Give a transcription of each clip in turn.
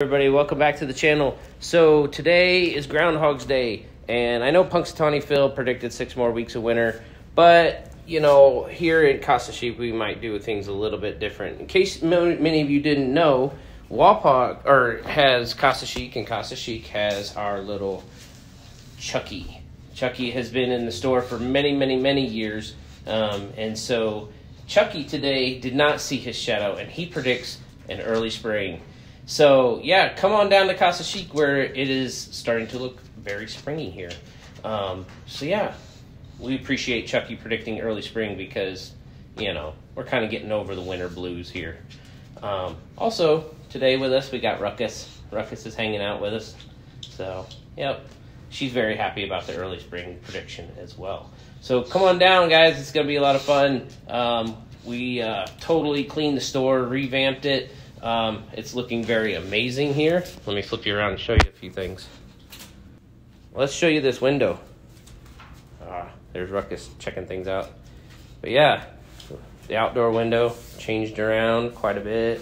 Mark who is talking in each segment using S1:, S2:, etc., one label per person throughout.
S1: everybody welcome back to the channel. So today is groundhog's day and i know punxsutawney phil predicted six more weeks of winter but you know here in casa chic we might do things a little bit different. In case many of you didn't know wapak or has casa chic and casa chic has our little chucky. Chucky has been in the store for many many many years um, and so chucky today did not see his shadow and he predicts an early spring so yeah, come on down to Casa Chic where it is starting to look very springy here. Um, so yeah, we appreciate Chucky predicting early spring because you know we're kind of getting over the winter blues here. Um, also today with us we got Ruckus. Ruckus is hanging out with us. So yep, she's very happy about the early spring prediction as well. So come on down, guys. It's gonna be a lot of fun. Um, we uh, totally cleaned the store, revamped it. Um, it's looking very amazing here. Let me flip you around and show you a few things. Let's show you this window. Ah, there's Ruckus checking things out. But yeah, the outdoor window changed around quite a bit.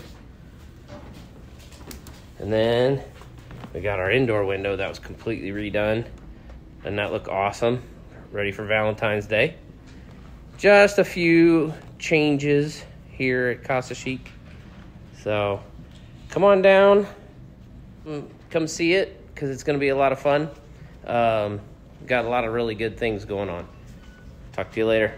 S1: And then we got our indoor window that was completely redone. And that look awesome. Ready for Valentine's Day. Just a few changes here at Casa Chic. So come on down, mm, come see it because it's going to be a lot of fun. Um, got a lot of really good things going on. Talk to you later.